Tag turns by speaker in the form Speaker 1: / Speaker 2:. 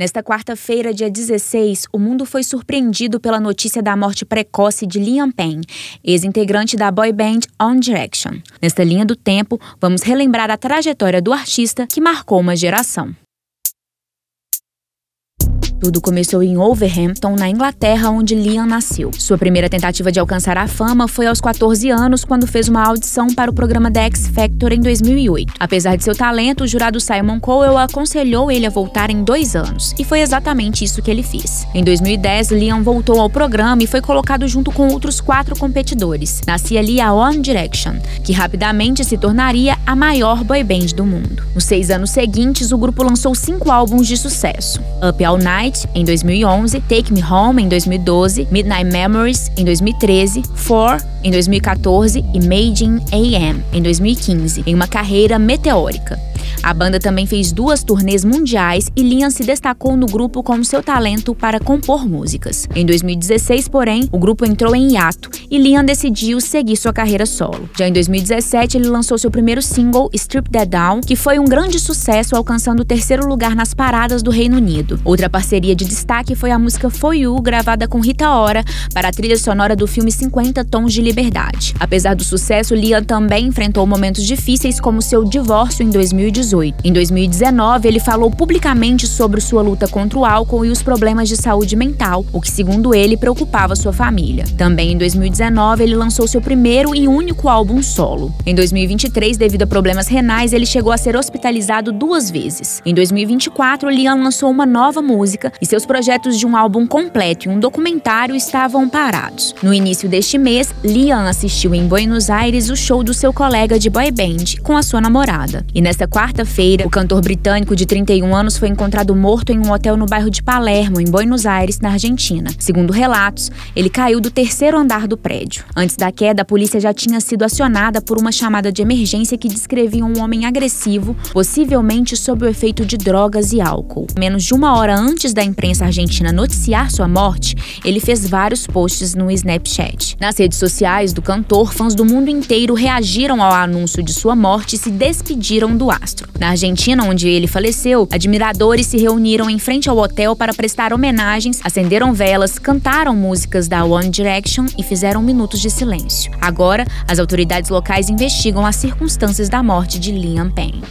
Speaker 1: Nesta quarta-feira, dia 16, o mundo foi surpreendido pela notícia da morte precoce de Liam Payne, ex-integrante da boy band On Direction. Nesta linha do tempo, vamos relembrar a trajetória do artista que marcou uma geração. Tudo começou em Wolverhampton, na Inglaterra, onde Liam nasceu. Sua primeira tentativa de alcançar a fama foi aos 14 anos, quando fez uma audição para o programa The X Factor em 2008. Apesar de seu talento, o jurado Simon Cowell aconselhou ele a voltar em dois anos, e foi exatamente isso que ele fez. Em 2010, Liam voltou ao programa e foi colocado junto com outros quatro competidores. Nascia ali a One Direction, que rapidamente se tornaria a maior boy band do mundo. Nos seis anos seguintes, o grupo lançou cinco álbuns de sucesso: Up All Night, Night, em 2011, Take Me Home, em 2012, Midnight Memories, em 2013, Four, em 2014 e Made in AM, em 2015, em uma carreira meteórica. A banda também fez duas turnês mundiais e Liam se destacou no grupo com seu talento para compor músicas. Em 2016, porém, o grupo entrou em hiato e Liam decidiu seguir sua carreira solo. Já em 2017, ele lançou seu primeiro single, Strip That Down, que foi um grande sucesso, alcançando o terceiro lugar nas paradas do Reino Unido. Outra parceria de destaque foi a música For You, gravada com Rita Ora, para a trilha sonora do filme 50 Tons de Liberdade. Apesar do sucesso, Liam também enfrentou momentos difíceis, como seu divórcio em 2018 2018. Em 2019, ele falou publicamente sobre sua luta contra o álcool e os problemas de saúde mental, o que, segundo ele, preocupava sua família. Também em 2019, ele lançou seu primeiro e único álbum solo. Em 2023, devido a problemas renais, ele chegou a ser hospitalizado duas vezes. Em 2024, Liam lançou uma nova música e seus projetos de um álbum completo e um documentário estavam parados. No início deste mês, Liam assistiu em Buenos Aires o show do seu colega de boy band com a sua namorada. E nesta quarta quarta-feira, o cantor britânico de 31 anos foi encontrado morto em um hotel no bairro de Palermo, em Buenos Aires, na Argentina. Segundo relatos, ele caiu do terceiro andar do prédio. Antes da queda, a polícia já tinha sido acionada por uma chamada de emergência que descrevia um homem agressivo, possivelmente sob o efeito de drogas e álcool. Menos de uma hora antes da imprensa argentina noticiar sua morte, ele fez vários posts no Snapchat. Nas redes sociais do cantor, fãs do mundo inteiro reagiram ao anúncio de sua morte e se despediram do astro. Na Argentina, onde ele faleceu, admiradores se reuniram em frente ao hotel para prestar homenagens, acenderam velas, cantaram músicas da One Direction e fizeram minutos de silêncio. Agora, as autoridades locais investigam as circunstâncias da morte de Liam Payne.